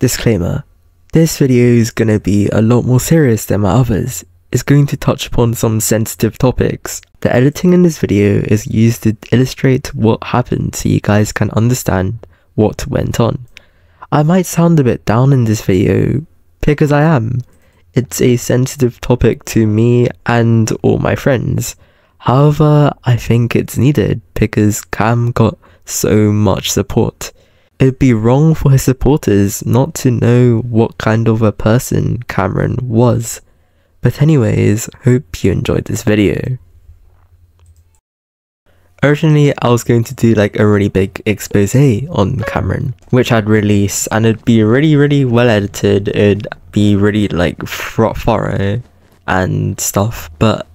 Disclaimer This video is gonna be a lot more serious than my others. It's going to touch upon some sensitive topics. The editing in this video is used to illustrate what happened so you guys can understand what went on. I might sound a bit down in this video because I am. It's a sensitive topic to me and all my friends. However, I think it's needed because Cam got so much support. It'd be wrong for his supporters not to know what kind of a person Cameron was. But anyways, hope you enjoyed this video. Originally, I was going to do like a really big expose on Cameron, which I'd release and it'd be really, really well edited. It'd be really like thorough and stuff. But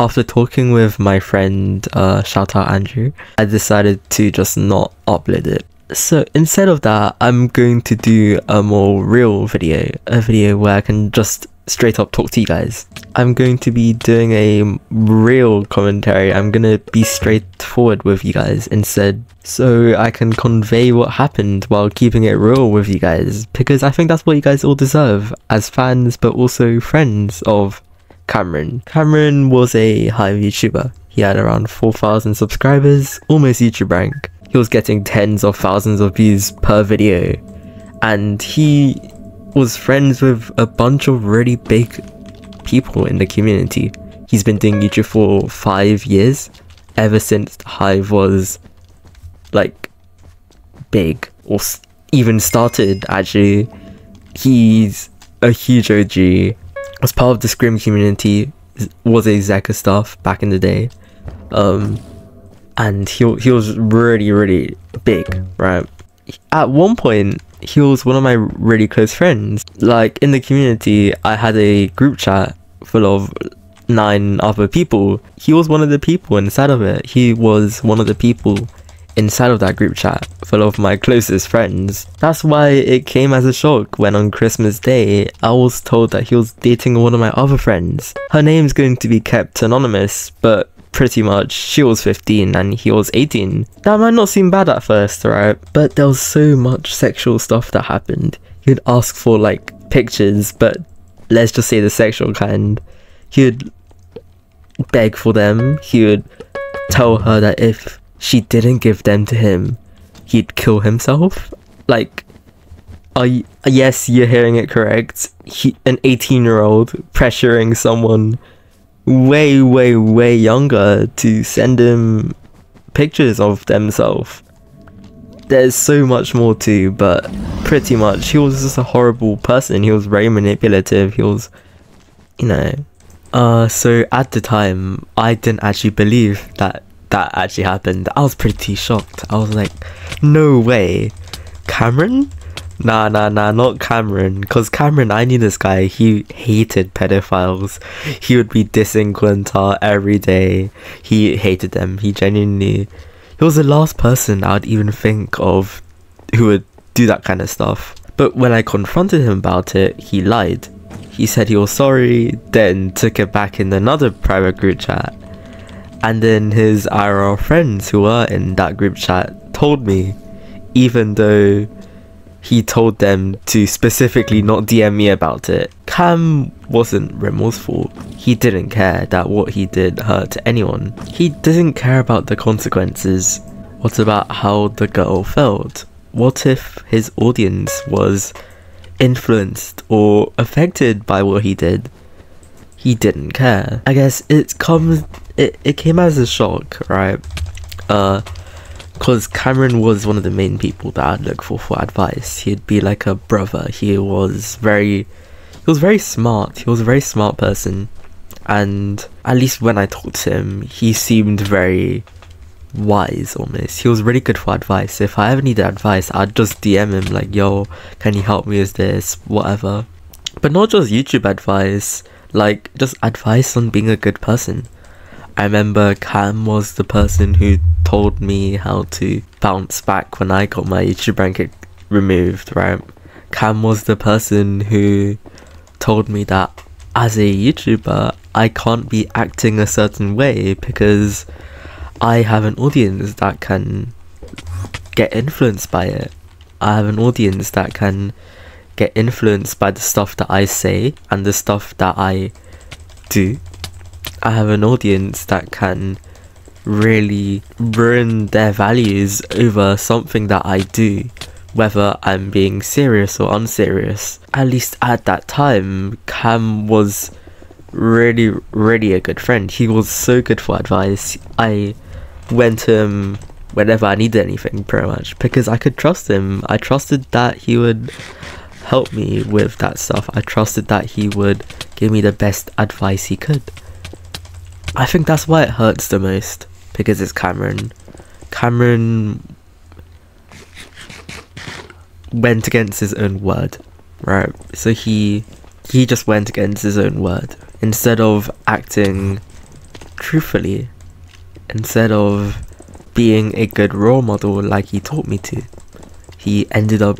after talking with my friend, uh, shout out Andrew, I decided to just not upload it. So instead of that, I'm going to do a more real video, a video where I can just straight up talk to you guys. I'm going to be doing a real commentary. I'm going to be straightforward with you guys instead so I can convey what happened while keeping it real with you guys because I think that's what you guys all deserve as fans but also friends of Cameron. Cameron was a high YouTuber. He had around 4,000 subscribers, almost YouTube rank he was getting tens of thousands of views per video and he was friends with a bunch of really big people in the community. He's been doing YouTube for five years, ever since Hive was like big or even started actually. He's a huge OG, was part of the Scrim community, was a Zeqa staff back in the day. Um, and he, he was really really big right at one point he was one of my really close friends like in the community i had a group chat full of nine other people he was one of the people inside of it he was one of the people inside of that group chat full of my closest friends. That's why it came as a shock when on Christmas Day I was told that he was dating one of my other friends. Her name's going to be kept anonymous, but pretty much she was 15 and he was 18. That might not seem bad at first, right? But there was so much sexual stuff that happened. He'd ask for like pictures, but let's just say the sexual kind. He would beg for them. He would tell her that if she didn't give them to him, he'd kill himself. Like, are you, yes, you're hearing it correct. He, an 18 year old pressuring someone way, way, way younger to send him pictures of themselves. There's so much more to, but pretty much he was just a horrible person. He was very manipulative. He was, you know. Uh, so at the time, I didn't actually believe that that actually happened. I was pretty shocked. I was like, no way. Cameron? Nah, nah, nah, not Cameron. Because Cameron, I knew this guy. He hated pedophiles. He would be dissing Clintar every day. He hated them. He genuinely. He was the last person I'd even think of who would do that kind of stuff. But when I confronted him about it, he lied. He said he was sorry, then took it back in another private group chat. And then his IRL friends who were in that group chat told me, even though he told them to specifically not DM me about it. Cam wasn't remorseful. He didn't care that what he did hurt anyone. He didn't care about the consequences. What about how the girl felt? What if his audience was influenced or affected by what he did? He didn't care. I guess it comes it, it came as a shock, right? Uh because Cameron was one of the main people that I'd look for for advice. He'd be like a brother. He was very, he was very smart. He was a very smart person, and at least when I talked to him, he seemed very wise almost. He was really good for advice. If I ever needed advice, I'd just DM him like, "Yo, can you help me with this? Whatever." But not just YouTube advice, like just advice on being a good person. I remember Cam was the person who told me how to bounce back when I got my YouTube rank removed, right? Cam was the person who told me that as a YouTuber, I can't be acting a certain way because I have an audience that can get influenced by it. I have an audience that can get influenced by the stuff that I say and the stuff that I do. I have an audience that can really ruin their values over something that I do, whether I'm being serious or unserious. At least at that time, Cam was really, really a good friend. He was so good for advice. I went to him whenever I needed anything, pretty much, because I could trust him. I trusted that he would help me with that stuff. I trusted that he would give me the best advice he could. I think that's why it hurts the most, because it's Cameron. Cameron went against his own word, right? So he he just went against his own word instead of acting truthfully, instead of being a good role model like he taught me to. He ended up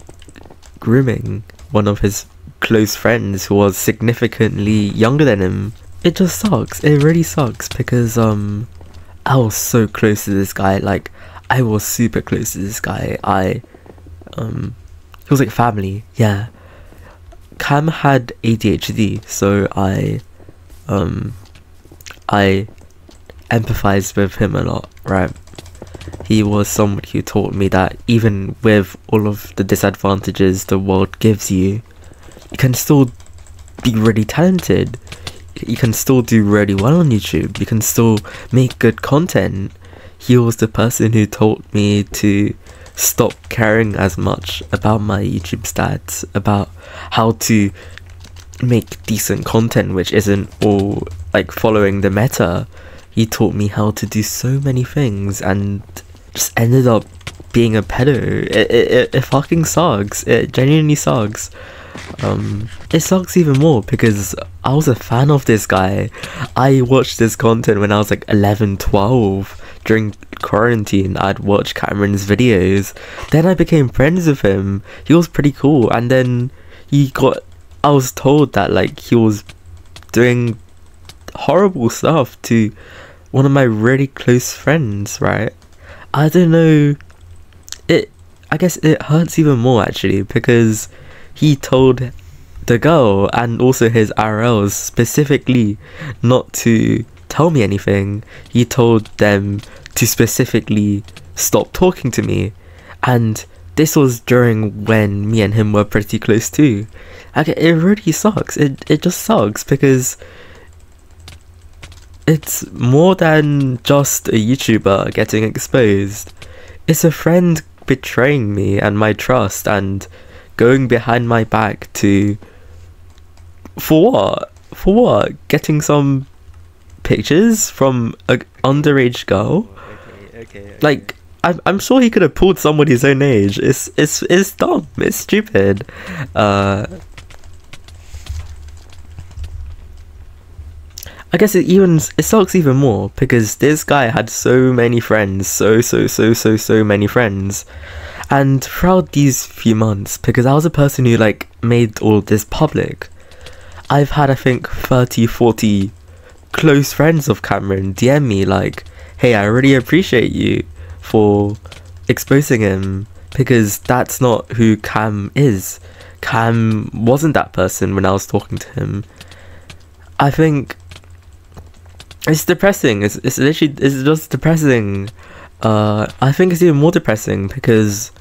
grooming one of his close friends who was significantly younger than him. It just sucks. It really sucks because um I was so close to this guy. Like I was super close to this guy. I um he was like family. Yeah. Cam had ADHD, so I um I empathized with him a lot, right? He was someone who taught me that even with all of the disadvantages the world gives you, you can still be really talented. You can still do really well on YouTube. You can still make good content. He was the person who taught me to stop caring as much about my YouTube stats, about how to make decent content which isn't all like following the meta. He taught me how to do so many things and just ended up being a pedo. It, it, it, it fucking sucks. It genuinely sucks. Um, it sucks even more because I was a fan of this guy. I watched this content when I was like 11, 12 during quarantine. I'd watch Cameron's videos. Then I became friends with him. He was pretty cool. And then he got, I was told that like he was doing horrible stuff to one of my really close friends, right? I don't know. It, I guess it hurts even more actually because he told the girl and also his RLs specifically not to tell me anything. He told them to specifically stop talking to me. And this was during when me and him were pretty close too. Like it really sucks. It it just sucks because it's more than just a YouTuber getting exposed. It's a friend betraying me and my trust and going behind my back to for what? For what? Getting some pictures from a underage girl? Okay, okay, okay. Like I'm I'm sure he could have pulled somebody his own age. It's it's it's dumb. It's stupid. Uh I guess it even it sucks even more because this guy had so many friends, so so so so so many friends, and throughout these few months, because I was a person who like made all this public, I've had I think 30, 40 close friends of Cameron DM me like, "Hey, I really appreciate you for exposing him because that's not who Cam is. Cam wasn't that person when I was talking to him." I think it's depressing. It's it's literally it's just depressing. Uh, I think it's even more depressing because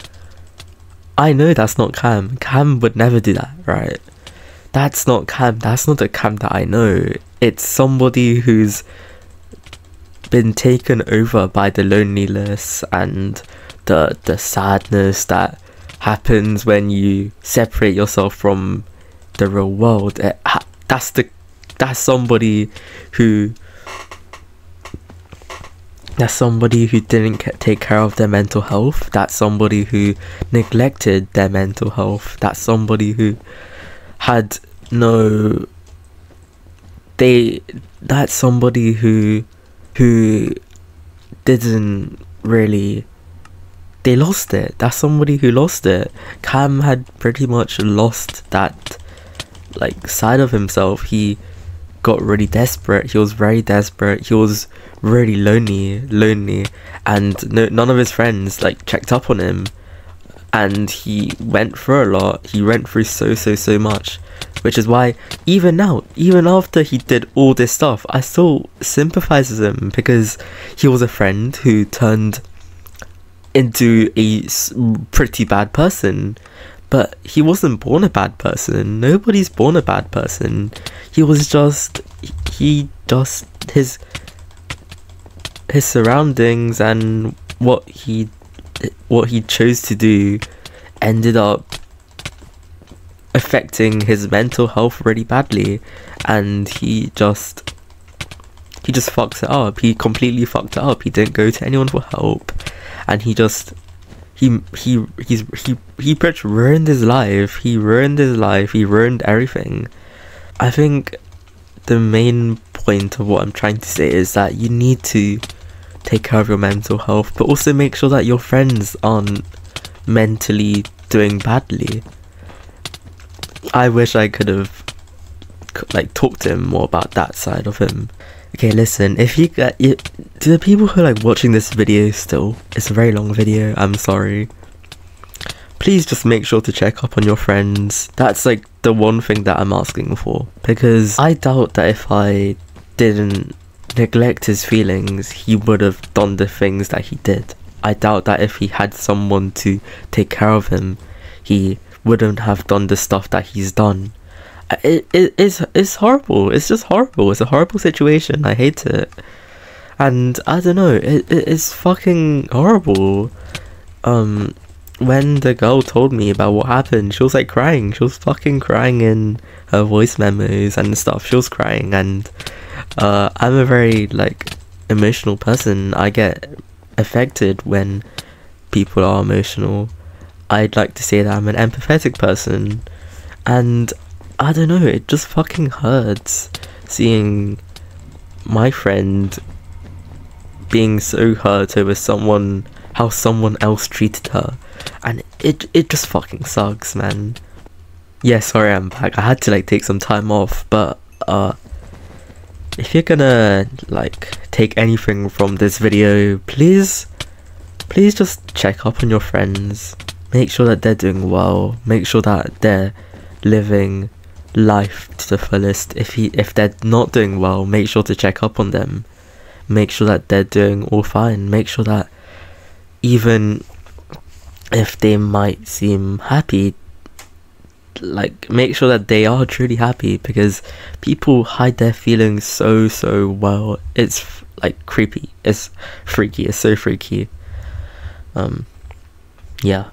I know that's not Cam. Cam would never do that, right? That's not Cam. That's not the Cam that I know. It's somebody who's been taken over by the loneliness and the the sadness that happens when you separate yourself from the real world. It, ha- that's the that's somebody who that's somebody who didn't take care of their mental health. That's somebody who neglected their mental health. That's somebody who had no. They. That's somebody who, who, didn't really. They lost it. That's somebody who lost it. Cam had pretty much lost that, like side of himself. He got really desperate. He was very desperate. He was really lonely, lonely, and no, none of his friends like checked up on him. and he went through a lot. He went through so so so much, which is why even now, even after he did all this stuff, I still sympathize with him because he was a friend who turned into a pretty bad person. But he wasn't born a bad person. Nobody's born a bad person. He was just he just his his surroundings and what he what he chose to do ended up affecting his mental health really badly. And he just he just fucks it up. He completely fucked it up. He didn't go to anyone for help. And he just he he he's he he pretty ruined his life. He ruined his life. He ruined everything i think the main point of what i'm trying to say is that you need to take care of your mental health, but also make sure that your friends aren't mentally doing badly. I wish I could have like talked to him more about that side of him. Okay, listen, if you get to the people who are like watching this video still, it's a very long video, I'm sorry. Please just make sure to check up on your friends. That's like the one thing that I'm asking for. Because I doubt that if I didn't neglect his feelings, he would have done the things that he did. I doubt that if he had someone to take care of him, he wouldn't have done the stuff that he's done. It, it, it's, it's horrible. It's just horrible. It's a horrible situation. I hate it. And I don't know, it, it it's fucking horrible. Um, when the girl told me about what happened, she was like crying. She was fucking crying in her voice memos and stuff. She was crying and uh, I'm a very like emotional person. I get affected when people are emotional. I'd like to say that I'm an empathetic person, and I don't know. It just fucking hurts seeing my friend being so hurt over someone how someone else treated her and it it just fucking sucks man. Yeah sorry i'm back. I had to like take some time off but uh if you're gonna like take anything from this video please please just check up on your friends. Make sure that they're doing well. Make sure that they're living life to the fullest. If he if they're not doing well make sure to check up on them. Make sure that they're doing all fine. Make sure that even if they might seem happy like make sure that they are truly happy because people hide their feelings so so well. It's like creepy. It's freaky. It's so freaky. Um yeah